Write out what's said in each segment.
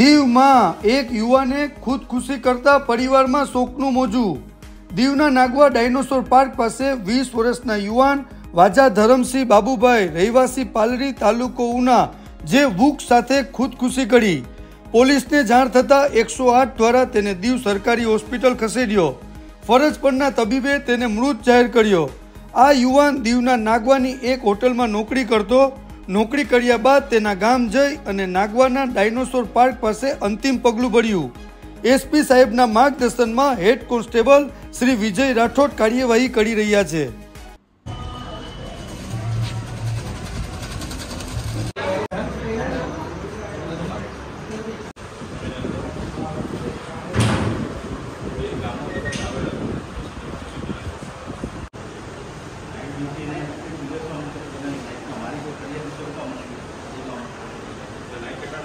દિવમાં એક યુવાન એ ખુદ ખુશી કરતા પરિવારમાં શોકનું મોજું દિવના નાગવા ડાયનાસોર પાર્ક પાસે 20 વર્ષના યુવાન વાજા ધરમસી બાબુભાઈ રહેવાસી પાલરી તાલુકો ઉના જે ભૂખ સાથે ખુદ ખુશી કરી પોલીસને જાણ થતા 108 દ્વારા તેને દિવ સરકારી હોસ્પિટલ ખસેડ્યો ફરજ પરના તબીબે તેને મૃત જાહેર કર્યો આ યુવાન દિવના નાગવાની એક હોટેલમાં નોકરી કરતો નોકરી કર્યા બાદ તેના ગામ જઈ અને નાગવાના ડાયનોસોર પાર્ક પાસે અંતિમ પગલું ભર્યું એસપી સાહેબના માર્ગદર્શનમાં હેડ કોન્સ્ટેબલ શ્રી વિજય રાઠોડ કાર્યવાહી કરી રહ્યા છે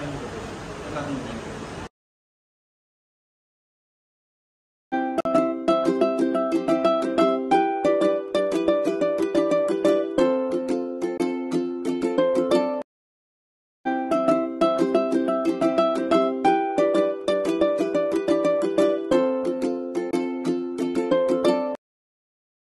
하는 거고, 하는 거고.